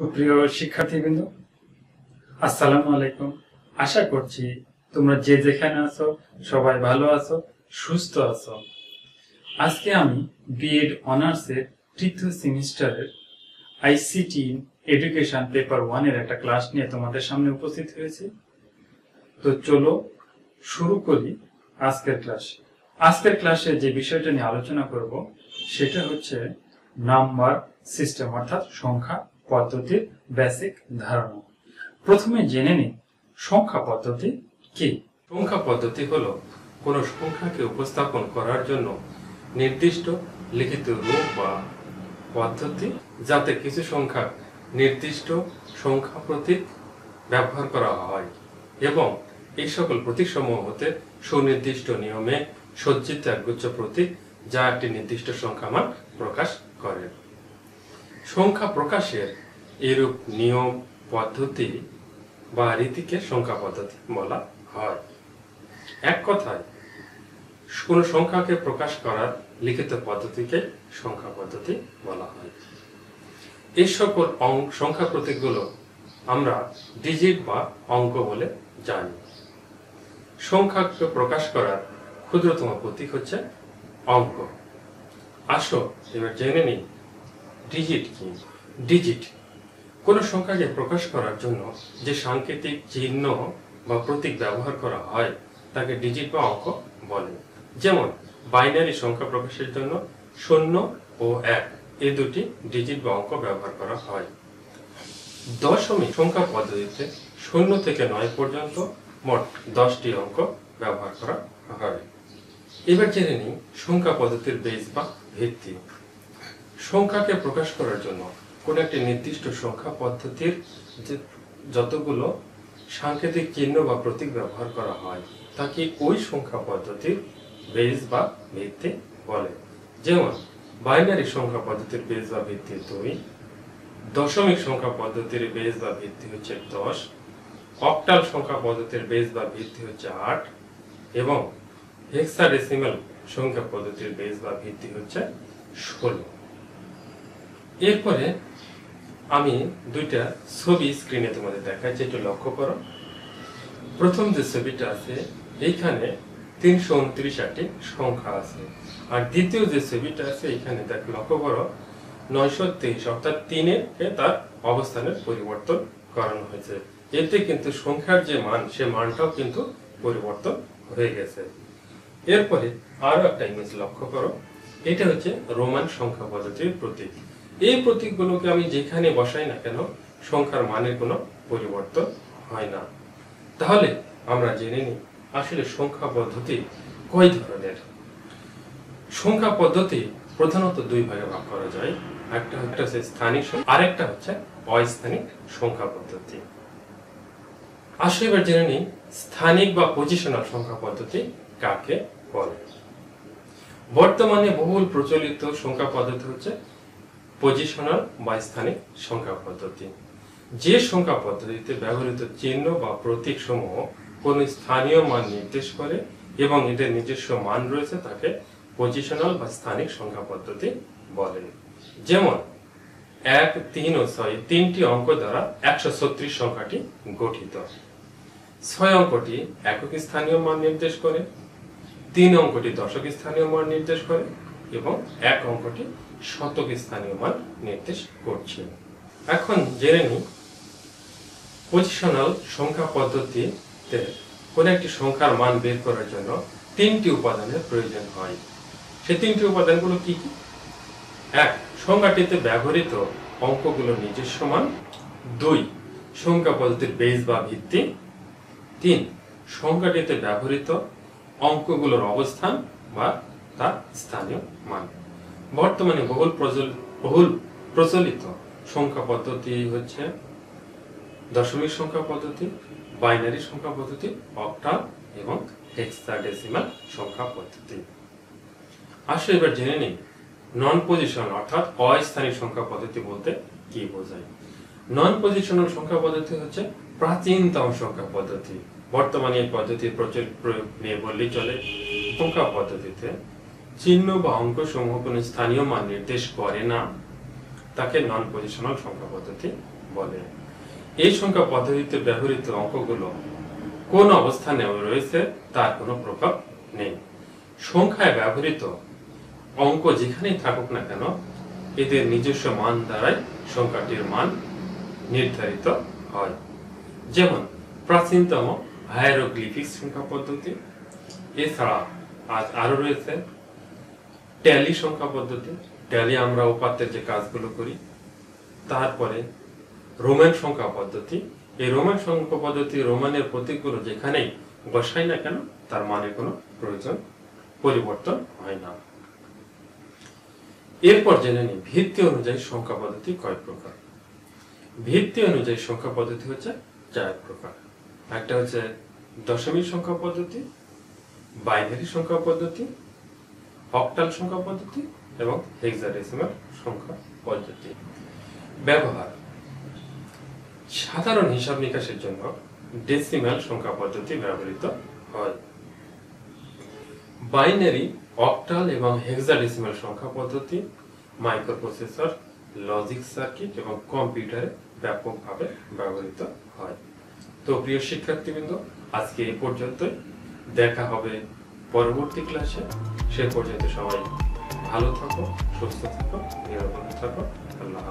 সুপ্রিয় শিক্ষার্থীবৃন্দ, আসসালামু আলাইকুম। আশা করছি তোমরা যে যেখানে আছো, সবাই ভালো আছো, সুস্থ আছো। আজকে আমি বিএড অনার্সের তৃতীয় সেমিস্টারের আইসিটি এডুকেশন পেপার ওয়ানের একটা ক্লাস নিয়ে তোমাদের সামনে উপস্থিত হয়েছি। তো চলো শুরু করি আজকের ক্লাস আজকের ক্লাসে যে বিষয়টা নিয়ে আলোচনা করব, সেটা হচ্ছে নাম্বার সিস্টেম অর্থাৎ সংখ্যা। পদ্ধতির বেসিক ধারণা। প্রথমে জেনে নিই, সংখ্যা পদ্ধতি কি? সংখ্যা পদ্ধতি হলো কোন সংখ্যাকে উপস্থাপন করার জন্য নির্দিষ্ট লিখিত রূপ বা পদ্ধতি যাতে কিছু সংখ্যা নির্দিষ্ট সংখ্যা প্রতীক ব্যবহার করা হয় এবং এই সকল প্রতীক প্রতীকসমূহ হতে সুনির্দিষ্ট নিয়মে সজ্জিত একগুচ্ছ প্রতীক যা একটি নির্দিষ্ট সংখ্যা মান প্রকাশ করে। সংখ্যা প্রকাশের এরূপ নিয়ম পদ্ধতি বা রীতিকে সংখ্যা পদ্ধতি বলা হয়। এক কথায়, কোন সংখ্যাকে প্রকাশ করার লিখিত পদ্ধতিকে সংখ্যা পদ্ধতি বলা হয়। এই সকল সংখ্যা প্রতীকগুলো আমরা ডিজিট বা অঙ্ক বলে জানি। সংখ্যাকে প্রকাশ করার ক্ষুদ্রতম প্রতীক হচ্ছে অঙ্ক। আসো, এবার জেনে নিই, ডিজিট কি? ডিজিট কোন সংখ্যাকে প্রকাশ করার জন্য যে সাংকেতিক চিহ্ন বা প্রতীক ব্যবহার করা হয়, তাকে ডিজিট বা অঙ্ক বলে। যেমন, বাইনারি সংখ্যা প্রকাশের জন্য শূন্য ও এক এই দুটি ডিজিট বা অঙ্ক ব্যবহার করা হয়। দশমিক সংখ্যা পদ্ধতিতে শূন্য থেকে নয় পর্যন্ত মোট দশটি অঙ্ক ব্যবহার করা হয়। এবার জেনে নিই সংখ্যা পদ্ধতির বেস বা ভিত্তি। সংখ্যাকে প্রকাশ করার জন্য কোন একটি নির্দিষ্ট সংখ্যা পদ্ধতির যে যতগুলো সাংকেতিক চিহ্ন বা প্রতীক ব্যবহার করা হয় তাকে ওই সংখ্যা পদ্ধতির বেস বা ভিত্তি বলে? যেমন বাইনারি সংখ্যা পদ্ধতির বেস বা ভিত্তি দুই, দশমিক সংখ্যা পদ্ধতির বেস বা ভিত্তি হচ্ছে দশ অক্টাল সংখ্যা পদ্ধতির বেস বা ভিত্তি হচ্ছে আট, এবং হেক্সাডেসিমাল সংখ্যা পদ্ধতির বেস বা ভিত্তি হচ্ছে ষোলো। এরপরে আমি দুইটা ছবি স্ক্রিনে তোমাদের দেখাচ্ছি একটু লক্ষ্য করো। প্রথম যে ছবিটা আছে, এইখানে তিনশো উনত্রিশটি সংখ্যা আছে। আর দ্বিতীয় যে ছবিটা আছে এখানে দেখ, লক্ষ্য করো, নয়শো তেইশ, অর্থাৎ তিনে তার অবস্থানের পরিবর্তন করানো হয়েছে। এতে কিন্তু সংখ্যার যে মান, সে মানটাও কিন্তু পরিবর্তন হয়ে গেছে। এরপরে আরও একটা ইমেজ লক্ষ্য করো। এটা হচ্ছে রোমান সংখ্যা পদ্ধতির প্রতীক। এই প্রতীকগুলোকে আমি যেখানে বসাই না কেন, সংখ্যার মানের কোনো পরিবর্তন হয় না। তাহলে আমরা জেনে নিই আসলে সংখ্যা পদ্ধতি কয় ধরনের। সংখ্যা পদ্ধতি প্রধানত দুই ভাগে ভাগ করা যায়। একটা হচ্ছে স্থানিক আরেকটা হচ্ছে অস্থানিক সংখ্যা পদ্ধতি। আসলে এবার জেনে নিই স্থানিক বা পজিশনাল সংখ্যা পদ্ধতি কাকে বলে। বর্তমানে বহুল প্রচলিত সংখ্যা পদ্ধতি হচ্ছে পজিশনাল বা স্থানিক সংখ্যা পদ্ধতি। যে সংখ্যা পদ্ধতিতে ব্যবহৃত চিহ্ন বা প্রতীক সমূহ কোন স্থানীয় মান নির্দেশ করে এবং এদের নিজস্ব মান রয়েছে তাকে পজিশনাল বা স্থানিক সংখ্যা পদ্ধতি বলে। যেমন, এক, তিন ও ছয় তিনটি অঙ্ক দ্বারা একশো ছত্রিশ সংখ্যাটি গঠিত। ছয় অঙ্কটি একক স্থানীয় মান নির্দেশ করে, তিন অঙ্কটি দশক স্থানীয় মান নির্দেশ করে এবং এক অঙ্কটি শতক স্থানীয় মান নির্দেশ করছে। এখন জেনে নিই পজিশনাল সংখ্যা পদ্ধতিতে কোন একটি সংখ্যার মান বের করার জন্য তিনটি উপাদানের প্রয়োজন হয়। সে তিনটি উপাদানগুলো কি কি? এক সংখ্যাটিতে ব্যবহৃত অঙ্কগুলো নিজস্ব মান। দুই, সংখ্যা পদ্ধতির বেস বা ভিত্তি। তিন সংখ্যাটিতে ব্যবহৃত অঙ্কগুলোর অবস্থান বা তার স্থানীয় মান। বর্তমানে বহুল বহুল প্রচলিত সংখ্যা পদ্ধতি হচ্ছে দশমিক সংখ্যা পদ্ধতি, বাইনারি সংখ্যা পদ্ধতি, অক্টাল এবং হেক্সাডেসিমাল সংখ্যা পদ্ধতি। আসলে এবার জেনে নিই নন পজিশন অর্থাৎ অস্থানিক সংখ্যা পদ্ধতি বলতে কি বোঝায়? নন পজিশনাল সংখ্যা পদ্ধতি হচ্ছে প্রাচীনতম সংখ্যা পদ্ধতি। বর্তমানে এই পদ্ধতির প্রচলিত প্রয়োগ নিয়ে বললেই চলে। সংখ্যা পদ্ধতিতে চিহ্ন বা অঙ্ক সমূহ কোনো স্থানীয় মান নির্দেশ করে না। তাকে নন পজিশনাল সংখ্যা পদ্ধতি বলে। এই সংখ্যা পদ্ধতিতে ব্যবহৃত অঙ্কগুলো কোন অবস্থানে রয়েছে তার কোনো প্রভাব নেই। সংখ্যায় ব্যবহৃত অঙ্ক যেখানেই থাকুক না কেন, এদের নিজস্ব মান দ্বারাই সংখ্যাটির মান নির্ধারিত হয়। যেমন, প্রাচীনতম হায়ারোগ্লিফিক সংখ্যা পদ্ধতি। এছাড়া আজ আরও রয়েছে ট্যালি সংখ্যা পদ্ধতি, ট্যালি আমরা উপাত্তের যে কাজগুলো করি, তারপরে রোমান সংখ্যা পদ্ধতি। এই রোমান সংখ্যা পদ্ধতি রোমানের প্রতীকগুলো যেখানেই বসাই না কেন, তার মানে কোনো প্রয়োজন, পরিবর্তন হয় না। এরপর জেনে নিই ভিত্তি অনুযায়ী সংখ্যা পদ্ধতি কয় প্রকার। ভিত্তি অনুযায়ী সংখ্যা পদ্ধতি হচ্ছে চার প্রকার। একটা হচ্ছে দশমিক সংখ্যা পদ্ধতি, বাইনারি সংখ্যা পদ্ধতি অক্টাল সংখ্যা পদ্ধতি এবং হেক্সাডেসিমাল সংখ্যা পদ্ধতি। ব্যবহার। সাধারণ হিসাব নিকাশের জন্য ডেসিমাল সংখ্যা পদ্ধতি ব্যবহৃত হয়। বাইনারি অক্টাল এবং হেক্সাডেসিমাল সংখ্যা পদ্ধতি মাইক্রোপ্রসেসর লজিক সার্কিট এবং কম্পিউটারে ব্যাপকভাবে ব্যবহৃত হয়। তো প্রিয় শিক্ষার্থীবৃন্দ, আজকে এই পর্যন্তই। দেখা হবে পরবর্তী ক্লাসে সে পর্যন্ত সবাই ভালো থাকো সুস্থ থাকো নিরাপদে থাকো আল্লাহ।